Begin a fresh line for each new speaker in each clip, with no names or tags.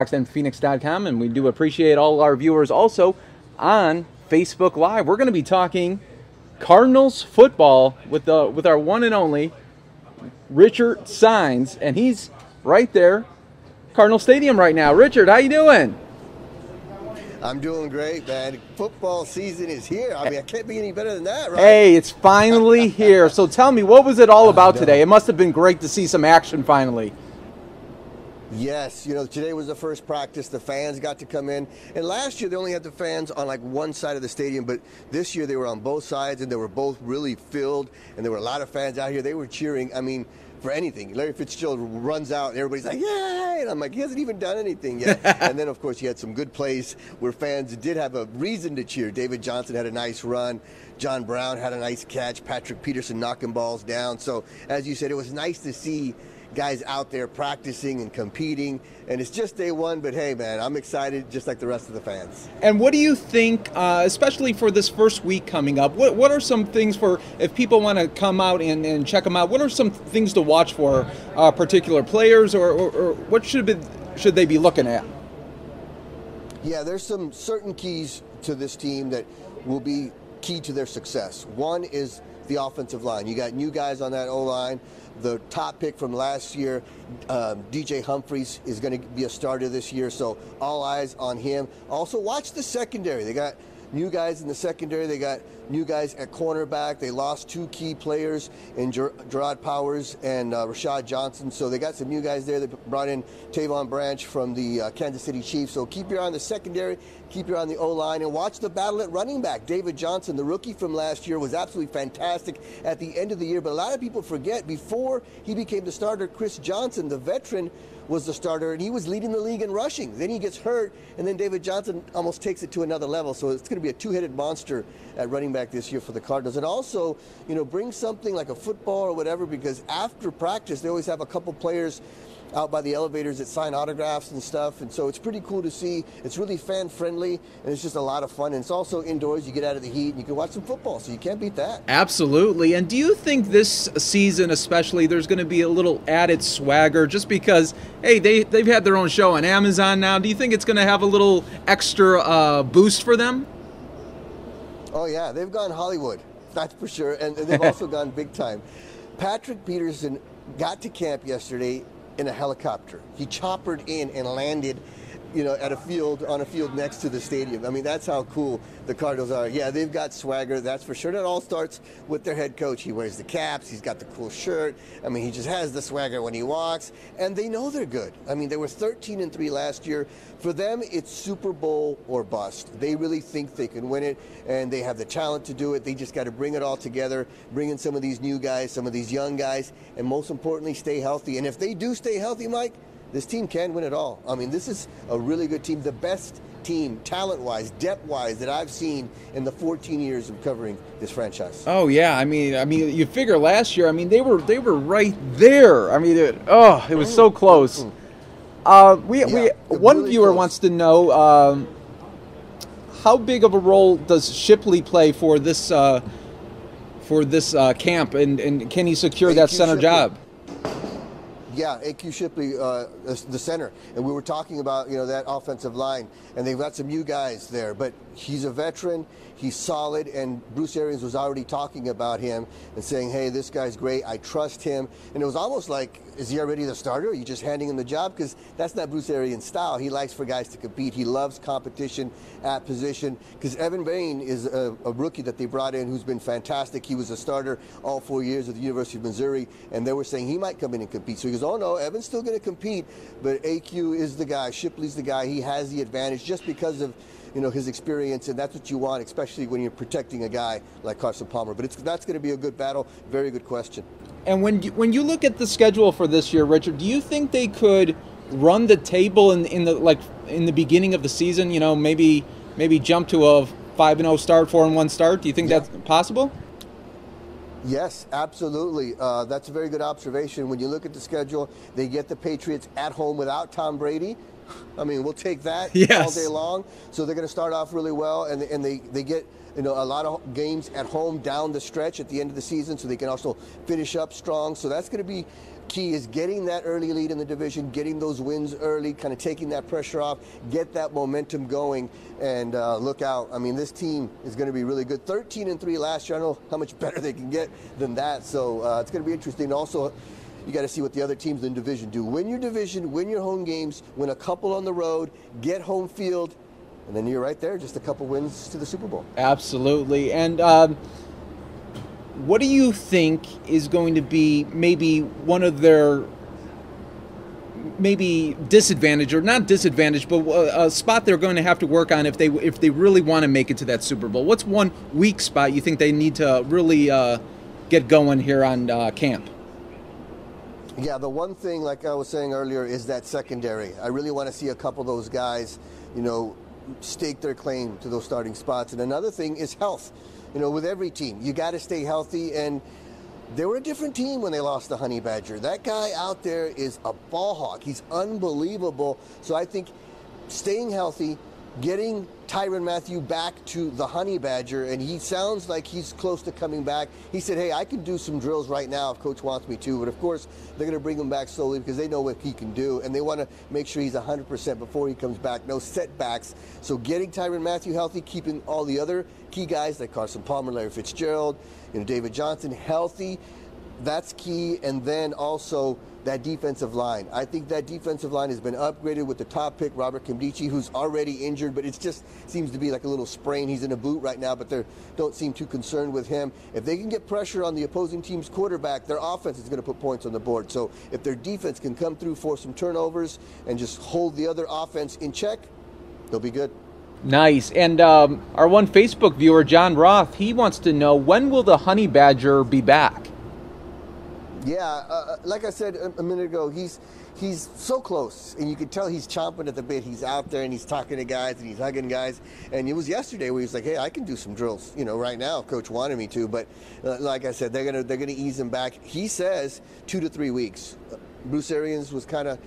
and Phoenix.com, and we do appreciate all our viewers also on Facebook Live. We're going to be talking Cardinals football with the with our one and only Richard Saenz, and he's right there, Cardinal Stadium right now. Richard, how you doing?
I'm doing great, man. Football season is here. I mean, I can't be any better than that, right?
Hey, it's finally here. So tell me, what was it all about today? It must have been great to see some action finally.
Yes, you know, today was the first practice. The fans got to come in. And last year they only had the fans on like one side of the stadium, but this year they were on both sides and they were both really filled and there were a lot of fans out here. They were cheering. I mean, for anything. Larry Fitzgerald runs out and everybody's like, "Yay!" And I'm like, "He hasn't even done anything yet." and then, of course, he had some good plays where fans did have a reason to cheer. David Johnson had a nice run. John Brown had a nice catch. Patrick Peterson knocking balls down. So, as you said, it was nice to see guys out there practicing and competing. And it's just day one, but hey, man, I'm excited just like the rest of the fans.
And what do you think, uh, especially for this first week coming up? What, what are some things for if people want to come out and, and check them out? What are some things to watch for uh, particular players, or, or, or what should be, should they be looking at?
Yeah, there's some certain keys to this team that will be key to their success. One is the offensive line. You got new guys on that O line. The top pick from last year, um, DJ Humphries, is going to be a starter this year, so all eyes on him. Also, watch the secondary. They got new guys in the secondary. They got new guys at cornerback. They lost two key players in Ger- Jerraud Powers and uh, Rashad Johnson. So they got some new guys there. They brought in Tyvon Branch from the uh, Kansas City Chiefs. So keep your eye on the secondary, keep your eye on the O line, and watch the battle at running back. David Johnson, the rookie from last year, was absolutely fantastic at the end of the year. But a lot of people forget before he became the starter, Chris Johnson, the veteran, was the starter, and he was leading the league in rushing. Then he gets hurt, and then David Johnson almost takes it to another level. So it's going to be a two-headed monster at running back this year for the Cardinals. And also, you know, bring something like a football or whatever, because after practice, they always have a couple players out by the elevators that sign autographs and stuff. And so it's pretty cool to see. It's really fan friendly and it's just a lot of fun. And it's also indoors. You get out of the heat and you can watch some football. So you can't beat that.
Absolutely. And do you think this season, especially, there's going to be a little added swagger just because, hey, they, they've had their own show on Amazon now. Do you think it's going to have a little extra uh, boost for them?
Oh, yeah. They've gone Hollywood. That's for sure. And they've also gone big time. Patrick Peterson got to camp yesterday in a helicopter. He choppered in and landed, you know, at a field on a field next to the stadium. I mean, that's how cool the Cardinals are. Yeah, they've got swagger, that's for sure. And it all starts with their head coach. He wears the caps, he's got the cool shirt. I mean, he just has the swagger when he walks, and they know they're good. I mean, they were 13 and 3 last year. For them, it's Super Bowl or bust. They really think they can win it, and they have the talent to do it. They just got to bring it all together, bring in some of these new guys, some of these young guys, and most importantly, stay healthy. And if they do stay healthy, Mike, this team can win it all. I mean, this is a really good team, the best team, talent wise, depth wise, that I've seen in the 14 years of covering this franchise.
Oh yeah, I mean, I mean, you figure last year, I mean, they were they were right there. I mean, it, oh, it was so close. Uh, we
Yeah,
we one
really
viewer
close.
wants to know um, how big of a role does Shipley play for this uh, for this uh, camp, and, and can he secure that center
Shipley.
job?
Yeah, AQ Shipley, uh, the center, and we were talking about you know that offensive line, and they've got some new guys there. But he's a veteran, he's solid, and Bruce Arians was already talking about him and saying, "Hey, this guy's great. I trust him." And it was almost like, "Is he already the starter? Are you just handing him the job?" Because that's not Bruce Arians' style. He likes for guys to compete. He loves competition at position. Because Evan Boehm is a, a rookie that they brought in who's been fantastic. He was a starter all four years at the University of Missouri, and they were saying he might come in and compete. So he goes, "Oh no, Evan's still going to compete, but AQ is the guy. Shipley's the guy. He has the advantage just because of." You know his experience, and that's what you want, especially when you're protecting a guy like Carson Palmer. But it's that's going to be a good battle. Very good question.
And when you, when you look at the schedule for this year, Richard, do you think they could run the table in in the like in the beginning of the season? You know, maybe maybe jump to a five and zero start, four and one start. Do you think
Yeah.
that's possible?
Yes, absolutely. Uh, that's a very good observation. When you look at the schedule, they get the Patriots at home without Tom Brady. I mean, we'll take that all day long. So they're going to start off really well, and, and they, they get you know a lot of games at home down the stretch at the end of the season, so they can also finish up strong. So that's going to be key is getting that early lead in the division, getting those wins early, kind of taking that pressure off, get that momentum going, and uh, look out. I mean, this team is going to be really good. 13 and three last year. I don't know how much better they can get than that. So uh, it's going to be interesting. Also, you got to see what the other teams in the division do. Win your division, win your home games, win a couple on the road, get home field, and then you're right there, just a couple wins to the Super Bowl.
Absolutely. And um, what do you think is going to be maybe one of their maybe disadvantage or not disadvantage, but a spot they're going to have to work on if they if they really want to make it to that Super Bowl? What's one weak spot you think they need to really uh, get going here on uh, camp?
Yeah, the one thing, like I was saying earlier, is that secondary. I really want to see a couple of those guys, you know, stake their claim to those starting spots. And another thing is health. You know, with every team, you got to stay healthy. And they were a different team when they lost the Honey Badger. That guy out there is a ball hawk. He's unbelievable. So I think staying healthy, getting Tyrann Mathieu back to the Honey Badger, and he sounds like he's close to coming back. He said, hey, I can do some drills right now if coach wants me to, but of course, they're going to bring him back slowly because they know what he can do, and they want to make sure he's 100% before he comes back, no setbacks. So getting Tyrann Mathieu healthy, keeping all the other key guys like Carson Palmer, Larry Fitzgerald, know, David Johnson healthy, that's key, and then also that defensive line. I think that defensive line has been upgraded with the top pick, Robert Nkemdiche, who's already injured, but it just seems to be like a little sprain. He's in a boot right now, but they don't seem too concerned with him. If they can get pressure on the opposing team's quarterback, their offense is going to put points on the board. So if their defense can come through, force some turnovers, and just hold the other offense in check, they'll be good.
Nice. And um, our one Facebook viewer, John Roth, he wants to know when will the honey badger be back?
Yeah, uh, uh, like I said a, minute ago, he's he's so close, and you can tell he's chomping at the bit. He's out there and he's talking to guys and he's hugging guys. And it was yesterday where he was like, "Hey, I can do some drills, you know, right now." Coach wanted me to, but uh, like I said, they're gonna they're gonna ease him back. He says two to three weeks. Bruce Arians was kind of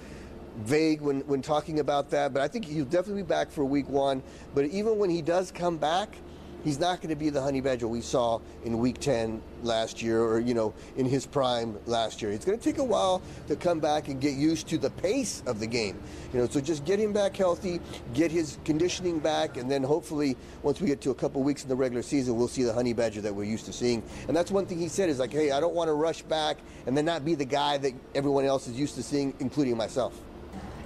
vague when, when talking about that, but I think he'll definitely be back for week one. But even when he does come back, he's not going to be the honey badger we saw in week 10 last year or you know in his prime last year it's going to take a while to come back and get used to the pace of the game you know so just get him back healthy get his conditioning back and then hopefully once we get to a couple weeks in the regular season we'll see the honey badger that we're used to seeing and that's one thing he said is like hey i don't want to rush back and then not be the guy that everyone else is used to seeing including myself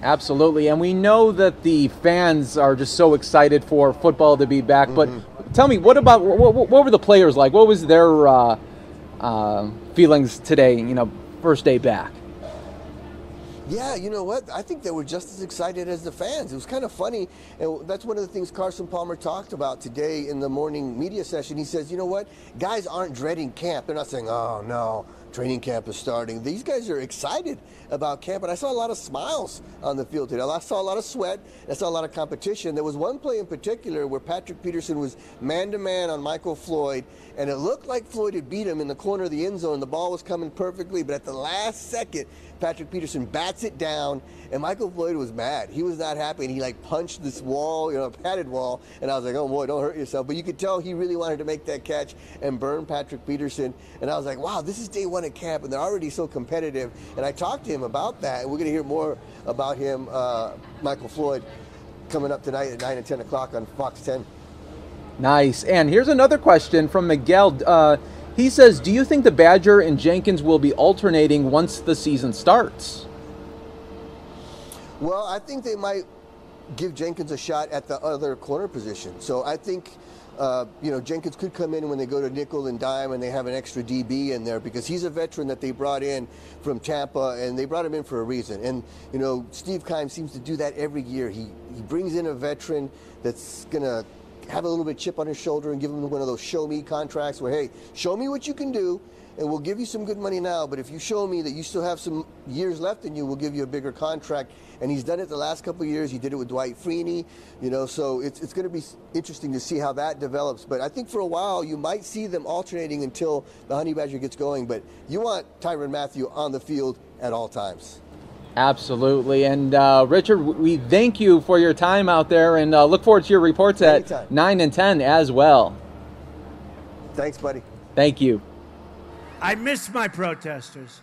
Absolutely. And we know that the fans are just so excited for football to be back. Mm-hmm. But tell me, what about what, what, were the players like? What was their uh, uh, feelings today? You know, first day back.
Yeah, you know what? I think they were just as excited as the fans. It was kind of funny, and that's one of the things Carson Palmer talked about today in the morning media session. He says, you know what? Guys aren't dreading camp. They're not saying, oh no, training camp is starting. These guys are excited about camp, and I saw a lot of smiles on the field today. I saw a lot of sweat. I saw a lot of competition. There was one play in particular where Patrick Peterson was man to man on Michael Floyd, and it looked like Floyd had beat him in the corner of the end zone. The ball was coming perfectly, but at the last second, Patrick Peterson bats it down, and Michael Floyd was mad. He was not happy, and he like punched this wall, you know, a padded wall, and I was like, oh boy, don't hurt yourself. But you could tell he really wanted to make that catch and burn Patrick Peterson, and I was like, wow, this is day one at camp, and they're already so competitive. And I talked to him about that, and we're going to hear more about him, uh, Michael Floyd, coming up tonight at 9 and 10 o'clock on Fox 10.
Nice. And here's another question from Miguel. Uh, he says, Do you think the Badger and Jenkins will be alternating once the season starts?
Well, I think they might give Jenkins a shot at the other corner position. So I think. Uh, you know, Jenkins could come in when they go to nickel and dime and they have an extra DB in there because he's a veteran that they brought in from Tampa and they brought him in for a reason. And, you know, Steve Keim seems to do that every year. He, he brings in a veteran that's going to have a little bit chip on his shoulder and give him one of those show me contracts where, hey, show me what you can do and we'll give you some good money now, but if you show me that you still have some years left in you, we'll give you a bigger contract. And he's done it the last couple of years. He did it with Dwight Freeney, you know, so it's, it's going to be interesting to see how that develops. But I think for a while, you might see them alternating until the Honey Badger gets going. But you want Tyrann Mathieu on the field at all times.
Absolutely. And uh, Richard, we thank you for your time out there and uh, look forward to your reports Anytime. at 9 and 10 as well.
Thanks, buddy.
Thank you.
I miss my protesters.